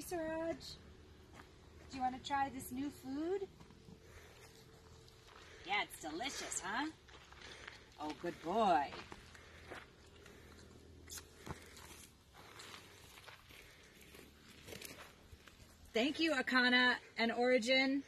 Hey, Suraj. Do you want to try this new food? Yeah, it's delicious, huh? Oh, good boy. Thank you, Acana and Orijen.